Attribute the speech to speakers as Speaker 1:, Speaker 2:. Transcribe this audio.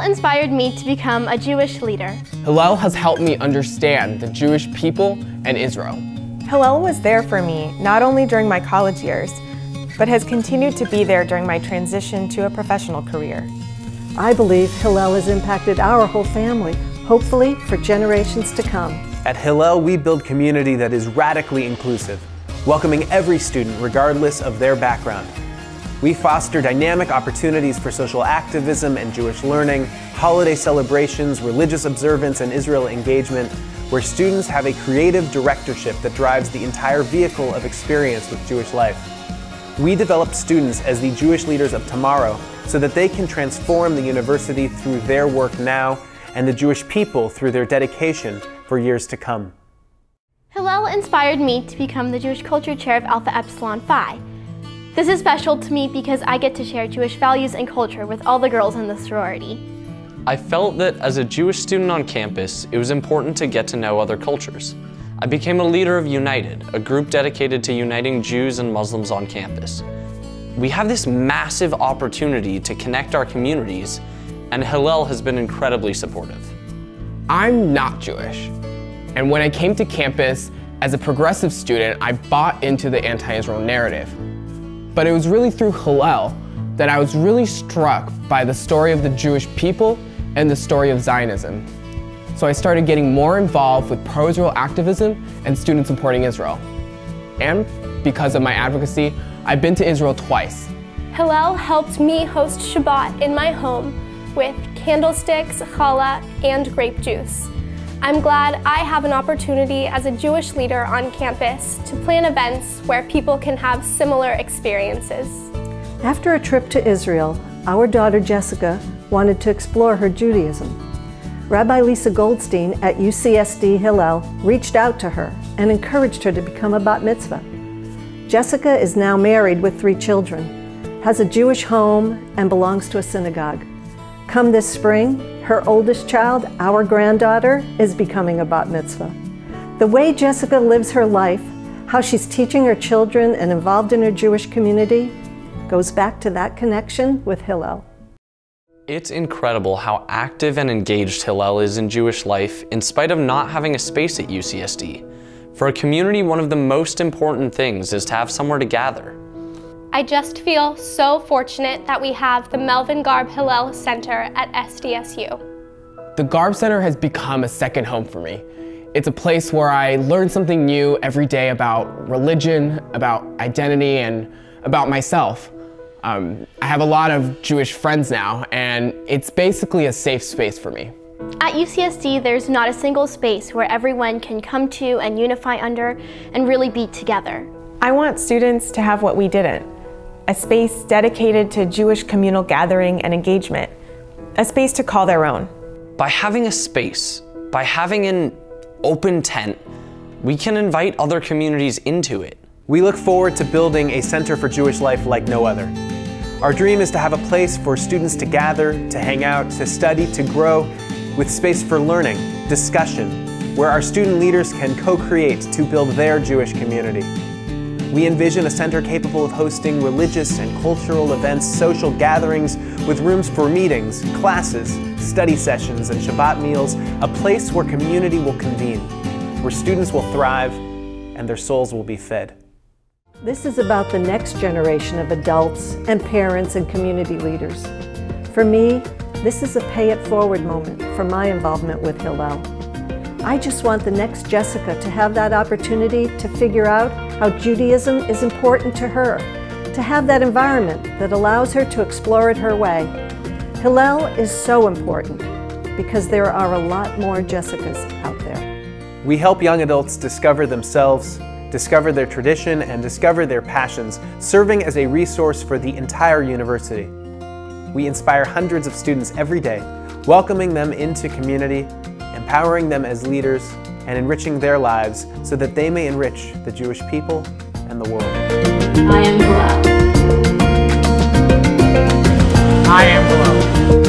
Speaker 1: inspired me to become a Jewish leader.
Speaker 2: Hillel has helped me understand the Jewish people and Israel.
Speaker 3: Hillel was there for me, not only during my college years, but has continued to be there during my transition to a professional career.
Speaker 4: I believe Hillel has impacted our whole family, hopefully for generations to come.
Speaker 5: At Hillel, we build community that is radically inclusive, welcoming every student regardless of their background. We foster dynamic opportunities for social activism and Jewish learning, holiday celebrations, religious observance, and Israel engagement, where students have a creative directorship that drives the entire vehicle of experience with Jewish life. We develop students as the Jewish leaders of tomorrow so that they can transform the university through their work now and the Jewish people through their dedication for years to come.
Speaker 1: Hillel inspired me to become the Jewish Culture Chair of Alpha Epsilon Phi. This is special to me because I get to share Jewish values and culture with all the girls in the sorority.
Speaker 6: I felt that as a Jewish student on campus, it was important to get to know other cultures. I became a leader of United, a group dedicated to uniting Jews and Muslims on campus. We have this massive opportunity to connect our communities, and Hillel has been incredibly supportive.
Speaker 2: I'm not Jewish, and when I came to campus as a progressive student, I bought into the anti-Israel narrative. But it was really through Hillel that I was really struck by the story of the Jewish people and the story of Zionism. So I started getting more involved with pro-Israel activism and student supporting Israel. And because of my advocacy, I've been to Israel twice.
Speaker 7: Hillel helped me host Shabbat in my home with candlesticks, challah, and grape juice. I'm glad I have an opportunity as a Jewish leader on campus to plan events where people can have similar experiences.
Speaker 4: After a trip to Israel, our daughter Jessica wanted to explore her Judaism. Rabbi Lisa Goldstein at UCSD Hillel reached out to her and encouraged her to become a bat mitzvah. Jessica is now married with three children, has a Jewish home, and belongs to a synagogue. Come this spring, her oldest child, our granddaughter, is becoming a bat mitzvah. The way Jessica lives her life, how she's teaching her children and involved in her Jewish community, goes back to that connection with Hillel.
Speaker 6: It's incredible how active and engaged Hillel is in Jewish life in spite of not having a space at UCSD. For a community, one of the most important things is to have somewhere to gather.
Speaker 7: I just feel so fortunate that we have the Melvin Garb Hillel Center at SDSU.
Speaker 2: The Garb Center has become a second home for me. It's a place where I learn something new every day about religion, about identity, and about myself. Um, I have a lot of Jewish friends now, and it's basically a safe space for me.
Speaker 1: At UCSD, there's not a single space where everyone can come to and unify under and really be together.
Speaker 3: I want students to have what we didn't a space dedicated to Jewish communal gathering and engagement, a space to call their own.
Speaker 6: By having a space, by having an open tent, we can invite other communities into it.
Speaker 5: We look forward to building a center for Jewish life like no other. Our dream is to have a place for students to gather, to hang out, to study, to grow, with space for learning, discussion, where our student leaders can co-create to build their Jewish community. We envision a center capable of hosting religious and cultural events, social gatherings, with rooms for meetings, classes, study sessions, and Shabbat meals, a place where community will convene, where students will thrive, and their souls will be fed.
Speaker 4: This is about the next generation of adults and parents and community leaders. For me, this is a pay it forward moment for my involvement with Hillel. I just want the next Jessica to have that opportunity to figure out how Judaism is important to her, to have that environment that allows her to explore it her way. Hillel is so important because there are a lot more Jessicas out there.
Speaker 5: We help young adults discover themselves, discover their tradition, and discover their passions, serving as a resource for the entire university. We inspire hundreds of students every day, welcoming them into community empowering them as leaders, and enriching their lives so that they may enrich the Jewish people and the world.
Speaker 8: I am Hillel.
Speaker 9: I am Hillel.